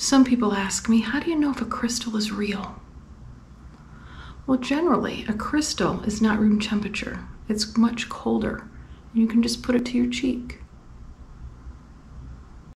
Some people ask me, how do you know if a crystal is real? Well, generally, a crystal is not room temperature. It's much colder. You can just put it to your cheek.